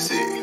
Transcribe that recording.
see.